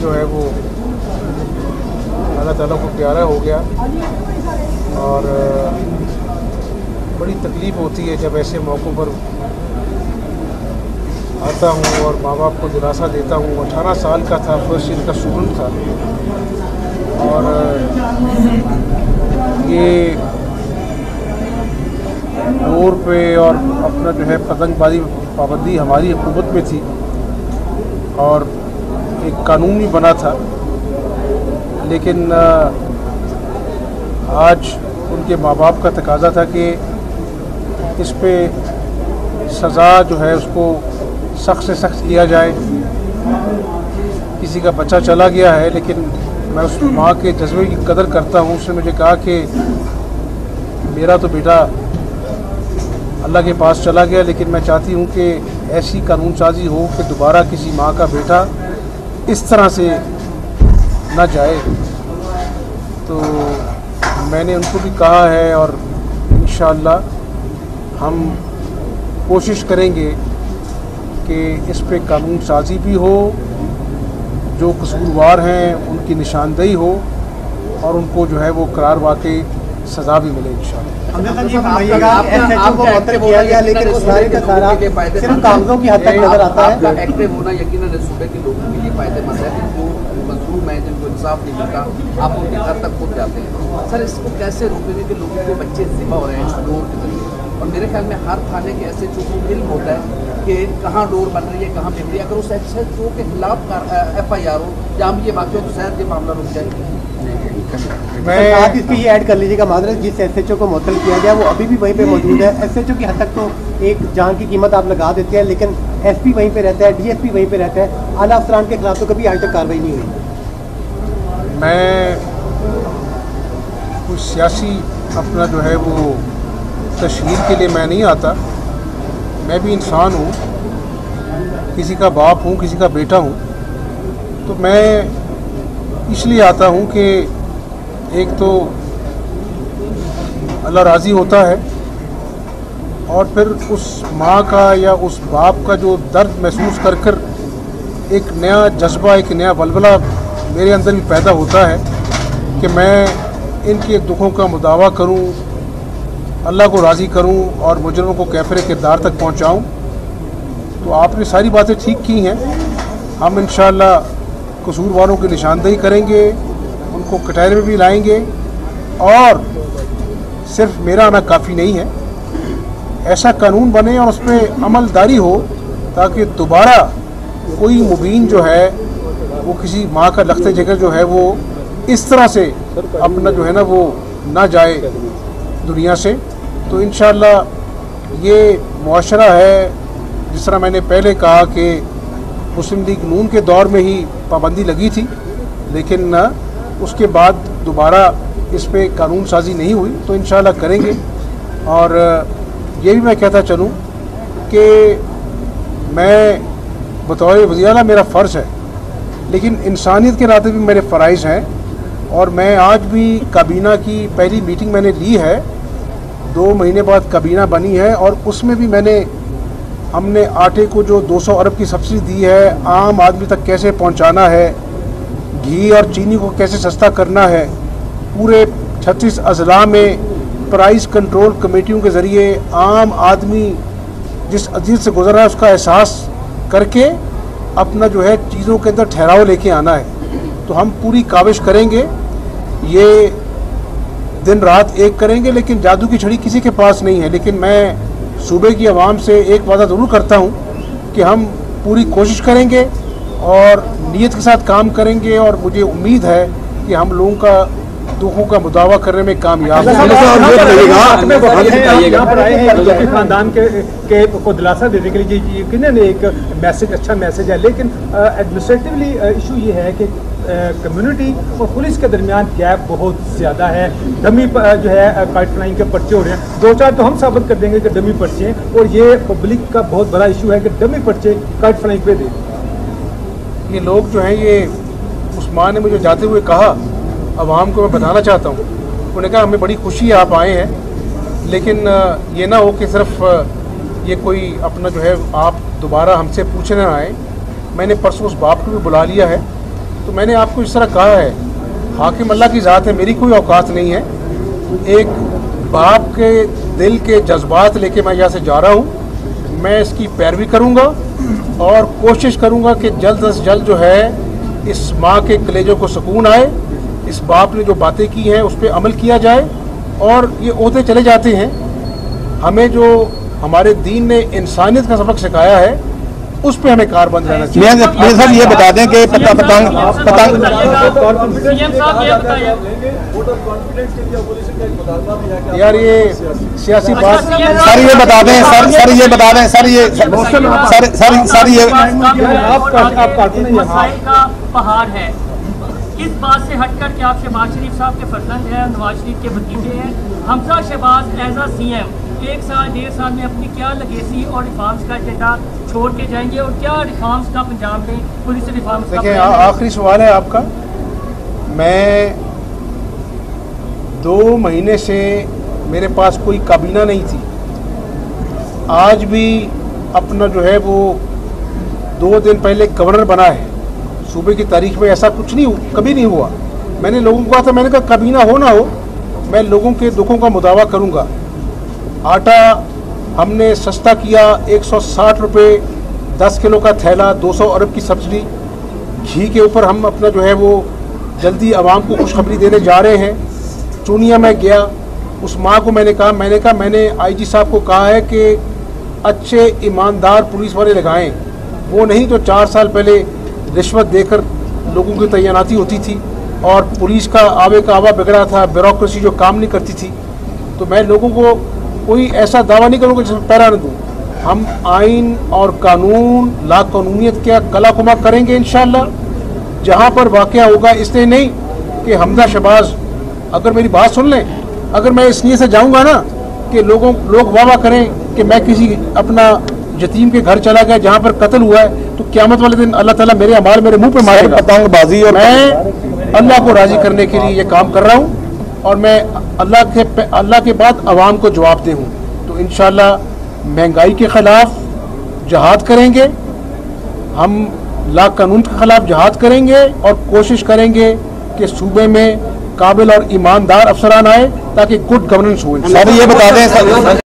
जो है वो अल्लाह ताला को प्यारा हो गया। और बड़ी तकलीफ़ होती है जब ऐसे मौक़ों पर आता हूँ और माँ बाप को दिलासा देता हूँ। अठारह साल का था, फ़र्स्ट ईयर का स्टूडेंट था। और, ये दौर पे और अपना जो है पतंगबाजी पाबंदी हमारी हुकूमत में थी। और एक कानून भी बना था, लेकिन आज उनके माँ बाप का तकाजा था कि इस पे सज़ा जो है उसको सख्त से सख्त किया जाए। किसी का बच्चा चला गया है, लेकिन मैं उस माँ के जज्बे की कदर करता हूँ, उसने मुझे कहा कि मेरा तो बेटा अल्लाह के पास चला गया, लेकिन मैं चाहती हूँ कि ऐसी कानून साजी हो कि दोबारा किसी माँ का बेटा इस तरह से ना जाए। तो मैंने उनको भी कहा है और इन हम कोशिश करेंगे कि इस पे कानून साजी भी हो, जो कसूरवार हैं उनकी निशानदेही हो और उनको जो है वो करार वाकई सज़ा भी मिले कागजों की हद तक नज़र आता है। एक्टिव होना यकीन सूबे के लोगों के लिए फ़ायदेमंद है जो मजलूम है जिनको इंसाफ नहीं मिलता आप उनके घर तक खुद जाते हैं। सर इसको कैसे रोकेंगे कि लोगों के बच्चे जिम्मा हो रहे हैं डोर के ज़रिए? और मेरे ख्याल में हर थाने के ऐसे जो इल्म होता है कि कहाँ डोर बन रही है कहाँ बिक रही है अगर उस एच एच ओ के खिलाफ एफ़ आई आर हो जहाँ भी ये वाक्य तो शायद ये मामला रुक जाए मैं आप इसके ये ऐड कर लीजिएगा मादरस जिस एस एच ओ को मुतल किया गया वो अभी भी वहीं पे मौजूद है। एस एच ओ की हद तक तो एक जहाँ की कीमत आप लगा देते हैं लेकिन एस पी वहीं पे रहता है डी एस पी वहीं पे रहता है। आला अफसरान के खिलाफ तो कभी आज तक कार्रवाई नहीं हुई। मैं कुछ सियासी अपना जो है वो तशहर के लिए मैं नहीं आता। मैं भी इंसान हूँ किसी का बाप हूँ किसी का बेटा हूँ। तो मैं इसलिए आता हूँ कि एक तो अल्लाह राज़ी होता है और फिर उस माँ का या उस बाप का जो दर्द महसूस कर कर एक नया जज्बा, एक नया बलबला मेरे अंदर भी पैदा होता है कि मैं इनके दुखों का मुदावा करूँ, अल्लाह को राज़ी करूँ और मुजरमों को कैफरे किरदार तक पहुंचाऊं। तो आपने सारी बातें ठीक की हैं। हम इन कसूर वालों की निशानदेही करेंगे। उनको कटहरे में भी लाएँगे। और सिर्फ़ मेरा आना काफ़ी नहीं है। ऐसा कानून बने और उस पर अमलदारी हो, ताकि दोबारा कोई मुबीन जो है, वो किसी माँ का लखते जगह जो है, वो इस तरह से अपना जो है ना, वो ना जाए दुनिया से। तो इन ये मुआशरा है, जिस तरह मैंने पहले कहा कि मुस्लिम लीग नून के दौर में ही पाबंदी लगी थी, लेकिन उसके बाद दोबारा इस पर कानून साजी नहीं हुई तो इन करेंगे। और ये भी मैं कहता चलूँ कि मैं बतौर वजियाला मेरा फ़र्ज़ है, लेकिन इंसानियत के नाते भी मेरे फ़रज़ हैं। और मैं आज भी काबीना की पहली मीटिंग मैंने ली है, दो महीने बाद काबीना बनी है, और उसमें भी मैंने, हमने आटे को जो 200 अरब की सब्सिडी दी है, आम आदमी तक कैसे पहुंचाना है घी और चीनी को कैसे सस्ता करना है, पूरे छत्तीस अजला में प्राइस कंट्रोल कमेटियों के ज़रिए आम आदमी जिस अज़ीज़ से गुजर रहा है, उसका एहसास करके अपना जो है चीज़ों के अंदर ठहराव लेके आना है। तो हम पूरी काविश करेंगे, ये दिन रात एक करेंगे, लेकिन जादू की छड़ी किसी के पास नहीं है। लेकिन मैं सूबे की आवाम से एक वादा ज़रूर करता हूँ कि हम पूरी कोशिश करेंगे और नीयत के साथ काम करेंगे और मुझे उम्मीद है कि हम लोगों का दुखों का मुदावा करने में कामयाब खानदान के, के को दिलासा देने के लिए यकीन एक मैसेज अच्छा मैसेज है। लेकिन एडमिनिस्ट्रेटिवली इशू ये है कि कम्युनिटी और पुलिस के दरमियान गैप बहुत ज़्यादा है। डमी जो है फ्लाइंग के पर्चे हो रहे हैं। दो चार तो हम साबित कर देंगे कि डमी पर्चे हैं। और ये पब्लिक का बहुत बड़ा इशू है कि डमी पर्चे काइट फ्लाइंग पे दे। ये लोग जो हैं, ये उस्मान ने मुझे जाते हुए कहा आवाम को मैं बताना चाहता हूँ। उन्होंने कहा, हमें बड़ी खुशी है, आप आए हैं, लेकिन ये ना हो कि सिर्फ़ ये कोई अपना जो है, आप दोबारा हमसे पूछने आए। मैंने परसों उस बाप को भी बुला लिया है। तो मैंने आपको इस तरह कहा है, हाकिम अल्लाह की ज़ात है, मेरी कोई औकात नहीं है। एक बाप के दिल के जज्बात लेके मैं यहाँ से जा रहा हूँ। मैं इसकी पैरवी करूँगा और कोशिश करूँगा कि जल्द अज जल्द जो है, इस माँ के कलेजों को सुकून आए, इस बाप ने जो बातें की हैं, उस पर अमल किया जाए, और ये अहदे चले जाते हैं। हमें जो हमारे दीन ने इंसानियत का सबक सिखाया है उस पे हमें कारबंद रहना चाहिए मियाँ ये बता दें कि पता पतंग पतंग सीएम साहब ये बताइए यार ये सियासी बात सर ये बता दें सर सर ये बता दें सर ये सर सर सर ये पहाड़ है इस बात से हटकर कि आप शहबाज शरीफ साहब के फर्जंद हैं नवाज़ शरीफ के भतीजे हैं Hamza Shehbaz as a CM एक साल डेढ़ साल में अपनी क्या लगेसी और रिफॉर्म्स का एजेंडा छोड़ के जाएँगे और क्या रिफॉर्म्स का पंजाब में पुलिस रिफॉर्म्स देखिए? आखिरी सवाल है आपका। मैं दो महीने से मेरे पास कोई काबीना नहीं थी। आज भी अपना जो है वो दो दिन पहले गवर्नर बना है। सूबे की तारीख में ऐसा कुछ नहीं कभी नहीं हुआ। मैंने लोगों को कहा था मैंने कहा काबीना हो ना हो मैं लोगों के दुखों का मुदावा करूँगा। आटा हमने सस्ता किया 160 रुपए 10 किलो का थैला 200 अरब की सब्सिडी घी के ऊपर हम अपना जो है वो जल्दी आवाम को खुशखबरी देने जा रहे हैं। चूनिया में गया, उस माँ को मैंने कहा मैंने कहा, मैंने आईजी साहब को कहा है कि अच्छे ईमानदार पुलिस वाले लगाएँ। वो नहीं जो चार साल पहले रिश्वत देकर लोगों की तैनाती होती थी और पुलिस का आवे का आवा बिगड़ा था, ब्यूरोक्रेसी जो काम नहीं करती थी। तो मैं लोगों को कोई ऐसा दावा नहीं करूँगा जिसमें पैरा न दूँ। हम आइन और कानून ला कानूनियत का कला कुमा करेंगे इन जहाँ पर वाक़ होगा इसलिए नहीं कि हमदा शबाज अगर मेरी बात सुन लें अगर मैं इस नीयत से जाऊँगा ना कि लोगों लोग वाह वाह करें कि मैं किसी अपना यतीम के घर चला गया जहाँ पर कत्ल हुआ है तो क्यामत वाले दिन अल्लाह ताला मेरे अमाल मेरे मुँह पे सर मारेगा पतंगबाजी और मैं अल्लाह को राज़ी करने के लिए ये काम कर रहा हूँ। और मैं अल्लाह के अल्लाह के बाद आवाम को जवाब दे हूँ। तो इन महँगाई के ख़िलाफ़ जहाद करेंगे, हम ला कानून के ख़िलाफ़ जहाद करेंगे और कोशिश करेंगे कि सूबे में काबिल और ईमानदार अफसरान आए ताकि गुड गवर्नेंस हो। ये बता दें